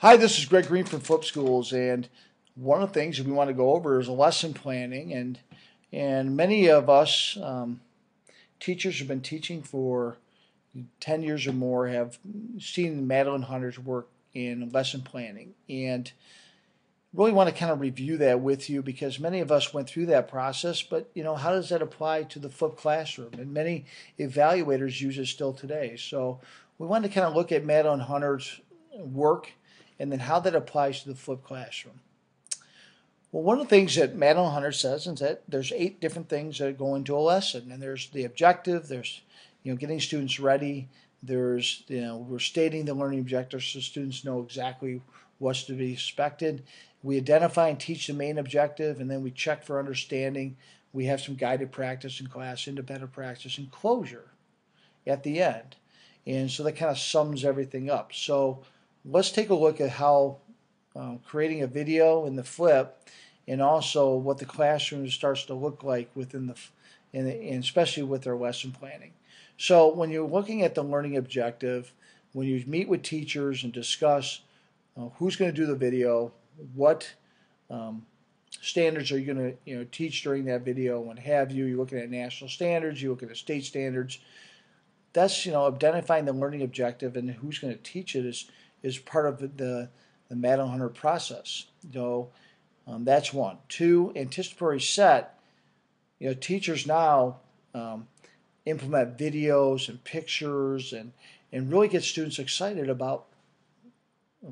Hi, this is Greg Green from Flip Schools, and one of the things that we want to go over is lesson planning, and and many of us um, teachers have been teaching for ten years or more have seen Madeline Hunter's work in lesson planning, and really want to kind of review that with you because many of us went through that process, but you know how does that apply to the flipped classroom? And many evaluators use it still today. So we want to kind of look at Madeline Hunter's work and then how that applies to the flipped classroom. Well, one of the things that Madeline Hunter says is that there's eight different things that go into a lesson, and there's the objective, there's you know getting students ready, there's you know we're stating the learning objectives so students know exactly what's to be expected. We identify and teach the main objective, and then we check for understanding. We have some guided practice in class, independent practice, and closure at the end. And so that kind of sums everything up. So let's take a look at how um, creating a video in the flip and also what the classroom starts to look like within the and, and especially with their lesson planning. So when you're looking at the learning objective, when you meet with teachers and discuss uh, who's going to do the video, what um, standards are you going to you know teach during that video, and what have you. You're looking at national standards, you're looking at state standards. That's you know identifying the learning objective and who's going to teach it is is part of the, the Madeline Hunter process. So um, that's one. Two, anticipatory set. You know, teachers now um, implement videos and pictures and, and really get students excited about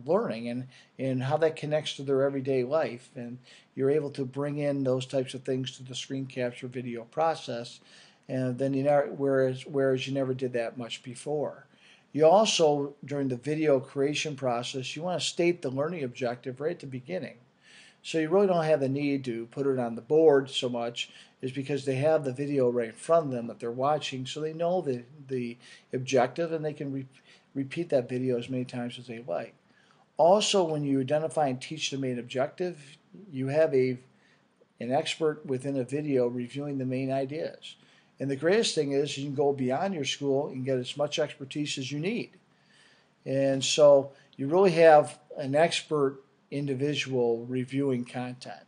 learning and, and how that connects to their everyday life. And you're able to bring in those types of things to the screen capture video process. And then you know, whereas whereas you never did that much before. You also, during the video creation process, you want to state the learning objective right at the beginning. So you really don't have the need to put it on the board so much is because they have the video right in front of them that they're watching so they know the, the objective and they can re repeat that video as many times as they like. Also, when you identify and teach the main objective, you have a an expert within a video reviewing the main ideas. And the greatest thing is you can go beyond your school and get as much expertise as you need. And so you really have an expert individual reviewing content.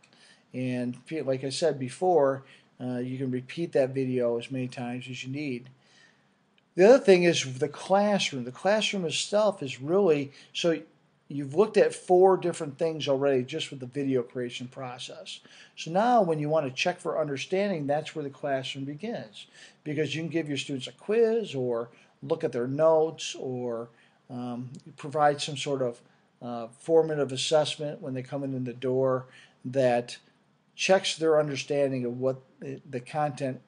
And like I said before, uh, you can repeat that video as many times as you need. The other thing is the classroom. The classroom itself is really so you've looked at four different things already just with the video creation process. So now when you want to check for understanding, that's where the classroom begins. Because you can give your students a quiz or look at their notes or um, provide some sort of uh, formative assessment when they come in the door that checks their understanding of what the, the content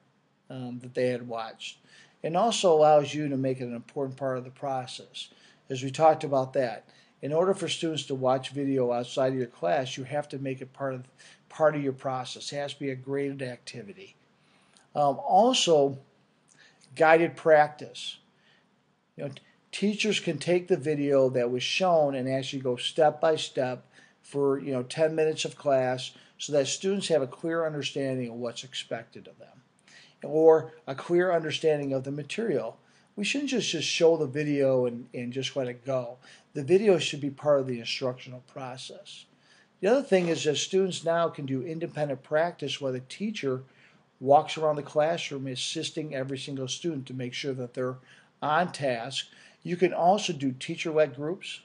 um, that they had watched. And also allows you to make it an important part of the process. As we talked about that in order for students to watch video outside of your class, you have to make it part of part of your process. It has to be a graded activity. Um, also, guided practice. You know, teachers can take the video that was shown and actually go step by step for you know 10 minutes of class so that students have a clear understanding of what's expected of them or a clear understanding of the material we shouldn't just, just show the video and, and just let it go. The video should be part of the instructional process. The other thing is that students now can do independent practice while the teacher walks around the classroom assisting every single student to make sure that they're on task. You can also do teacher-led groups,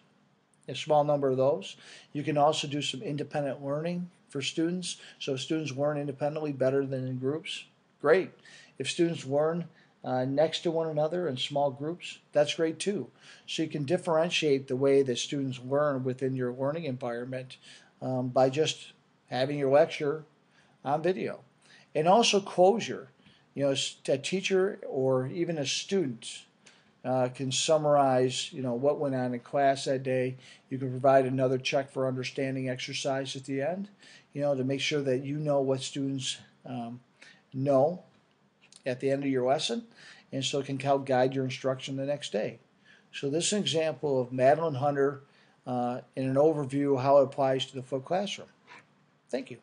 a small number of those. You can also do some independent learning for students. So students learn independently better than in groups. Great. If students learn uh, next to one another in small groups, that's great too. So you can differentiate the way that students learn within your learning environment um, by just having your lecture on video. And also closure. You know, a teacher or even a student uh, can summarize, you know, what went on in class that day. You can provide another check for understanding exercise at the end, you know, to make sure that you know what students um, know at the end of your lesson, and so it can help guide your instruction the next day. So this is an example of Madeline Hunter uh, in an overview of how it applies to the flipped classroom. Thank you.